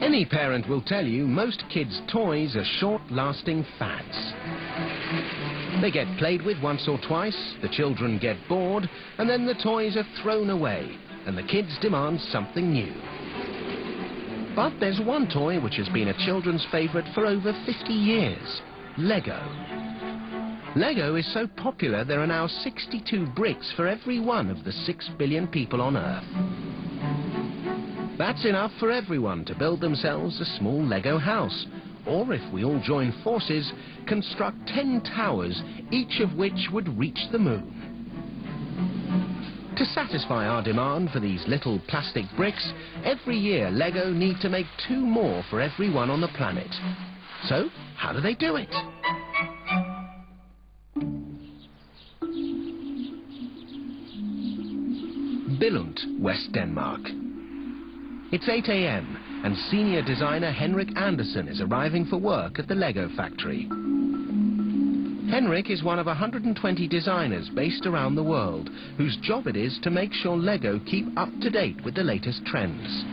Any parent will tell you most kids' toys are short-lasting fads. They get played with once or twice, the children get bored, and then the toys are thrown away, and the kids demand something new. But there's one toy which has been a children's favourite for over 50 years, Lego. Lego is so popular there are now 62 bricks for every one of the 6 billion people on Earth. That's enough for everyone to build themselves a small Lego house, or if we all join forces, construct 10 towers, each of which would reach the moon. To satisfy our demand for these little plastic bricks, every year LEGO need to make two more for everyone on the planet. So, how do they do it? Billund, West Denmark. It's 8 a.m. and senior designer Henrik Andersen is arriving for work at the Lego factory. Henrik is one of 120 designers based around the world whose job it is to make sure Lego keep up to date with the latest trends.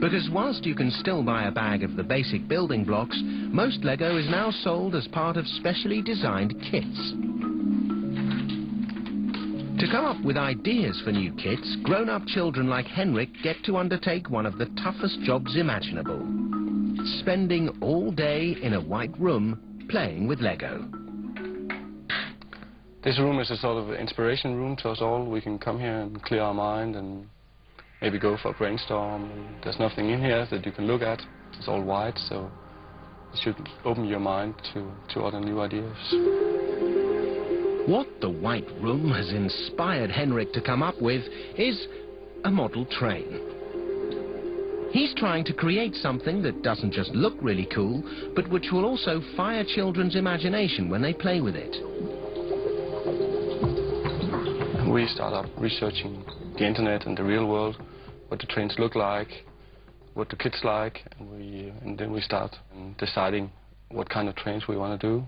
Because whilst you can still buy a bag of the basic building blocks, most Lego is now sold as part of specially designed kits. To come up with ideas for new kits, grown-up children like Henrik get to undertake one of the toughest jobs imaginable spending all day in a white room playing with Lego. This room is a sort of inspiration room to us all. We can come here and clear our mind and maybe go for a brainstorm. There's nothing in here that you can look at. It's all white, so it should open your mind to, to other new ideas. What the White Room has inspired Henrik to come up with is a model train. He's trying to create something that doesn't just look really cool, but which will also fire children's imagination when they play with it. We start up researching the internet and the real world, what the trains look like, what the kids like, and, we, and then we start deciding what kind of trains we want to do.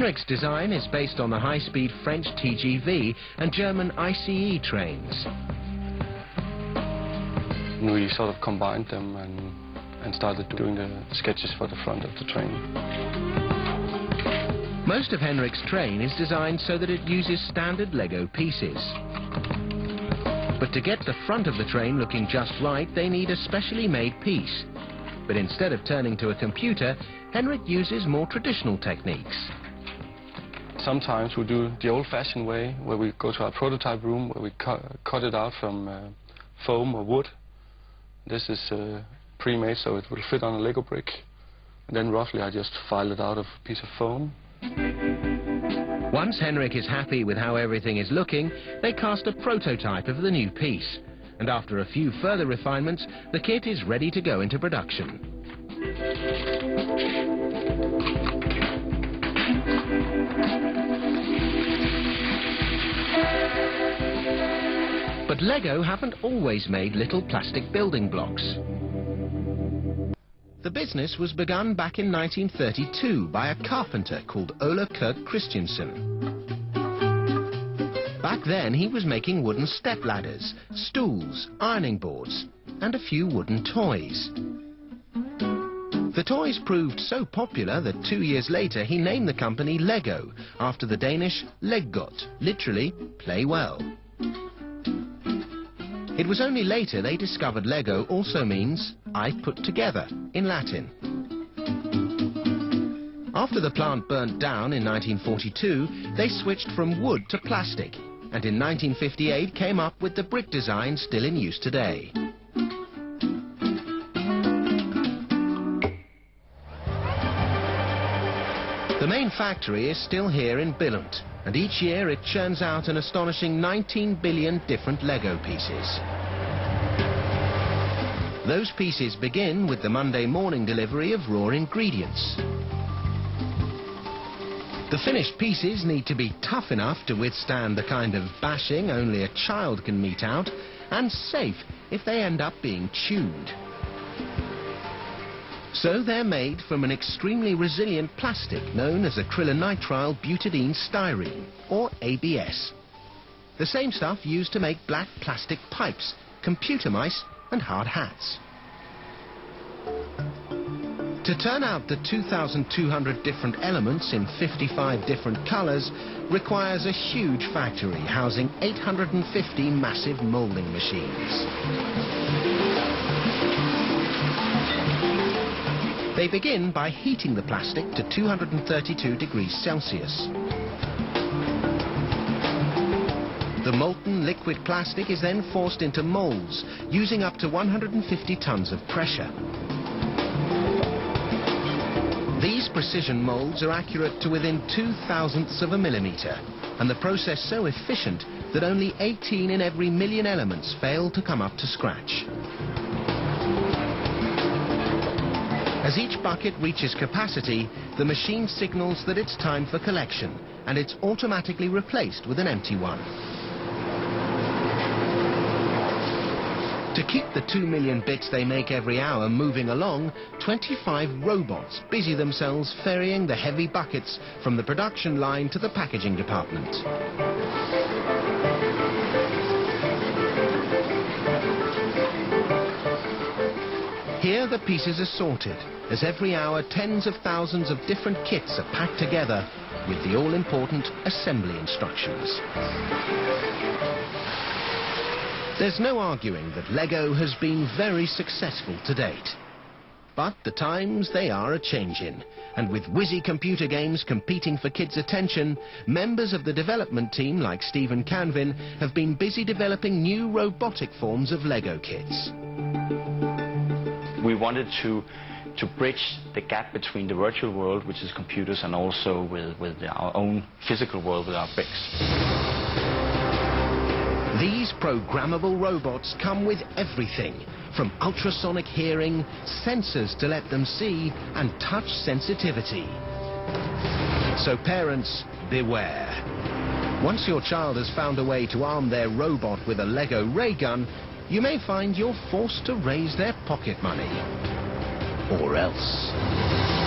Henrik's design is based on the high-speed French TGV and German ICE trains we sort of combined them and, and started doing the sketches for the front of the train. Most of Henrik's train is designed so that it uses standard Lego pieces. But to get the front of the train looking just right, they need a specially made piece. But instead of turning to a computer, Henrik uses more traditional techniques. Sometimes we do the old-fashioned way, where we go to our prototype room, where we cu cut it out from uh, foam or wood, this is uh, pre-made so it will fit on a Lego brick. And then roughly I just file it out of a piece of foam. Once Henrik is happy with how everything is looking, they cast a prototype of the new piece. And after a few further refinements, the kit is ready to go into production. But Lego haven't always made little plastic building blocks. The business was begun back in 1932 by a carpenter called Ole Kirk Christiansen. Back then, he was making wooden step ladders, stools, ironing boards, and a few wooden toys. The toys proved so popular that two years later he named the company Lego, after the Danish leg godt, literally, play well. It was only later they discovered Lego also means I put together in Latin. After the plant burnt down in 1942, they switched from wood to plastic and in 1958 came up with the brick design still in use today. The main factory is still here in Billund, and each year it churns out an astonishing 19 billion different Lego pieces. Those pieces begin with the Monday morning delivery of raw ingredients. The finished pieces need to be tough enough to withstand the kind of bashing only a child can mete out, and safe if they end up being chewed. So they're made from an extremely resilient plastic known as acrylonitrile butadiene styrene, or ABS. The same stuff used to make black plastic pipes, computer mice and hard hats. To turn out the 2,200 different elements in 55 different colours requires a huge factory housing 850 massive moulding machines. They begin by heating the plastic to 232 degrees Celsius. The molten liquid plastic is then forced into moulds using up to 150 tons of pressure. These precision moulds are accurate to within two thousandths of a millimetre, and the process so efficient that only 18 in every million elements fail to come up to scratch. As each bucket reaches capacity, the machine signals that it's time for collection, and it's automatically replaced with an empty one. To keep the 2 million bits they make every hour moving along, 25 robots busy themselves ferrying the heavy buckets from the production line to the packaging department. Here the pieces are sorted, as every hour tens of thousands of different kits are packed together with the all-important assembly instructions. There's no arguing that LEGO has been very successful to date. But the times they are a-changing, and with whizzy computer games competing for kids' attention, members of the development team like Stephen Canvin have been busy developing new robotic forms of LEGO kits. We wanted to to bridge the gap between the virtual world, which is computers, and also with, with our own physical world with our bricks. These programmable robots come with everything, from ultrasonic hearing, sensors to let them see, and touch sensitivity. So parents, beware. Once your child has found a way to arm their robot with a Lego ray gun, you may find you're forced to raise their pocket money. Or else.